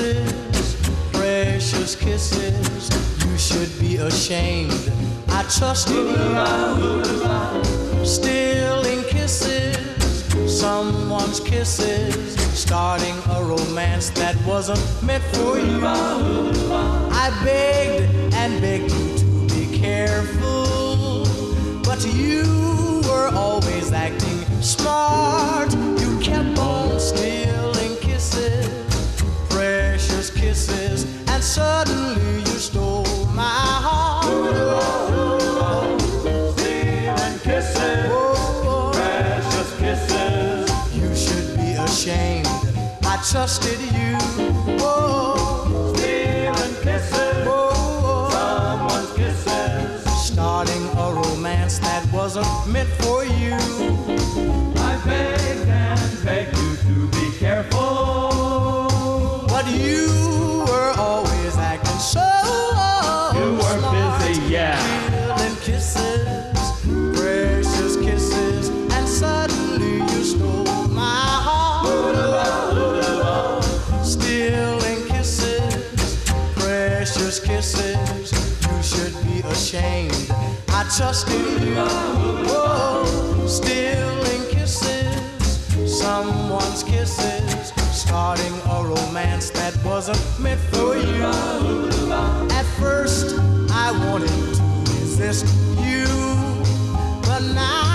kisses, precious kisses. You should be ashamed. I trusted you. Stealing kisses, someone's kisses. Starting a romance that wasn't meant for you. I begged and begged you to be careful, but you kisses, and suddenly you stole my heart. Stealing kisses, Oh, precious kisses. you should be ashamed. I trusted you. Oh, Stealing kisses, oh, someone's kisses. starting a romance that wasn't meant for you. I begged and begged you to be careful. But you were always acting so You were smart. busy, yeah. Stealing kisses, precious kisses, and suddenly you stole my heart. Stealing kisses, precious kisses, you should be ashamed. I trusted you. Oh, stealing kisses, someone's kisses, starting a romance that wasn't meant for you. At first, I wanted to resist you, but now.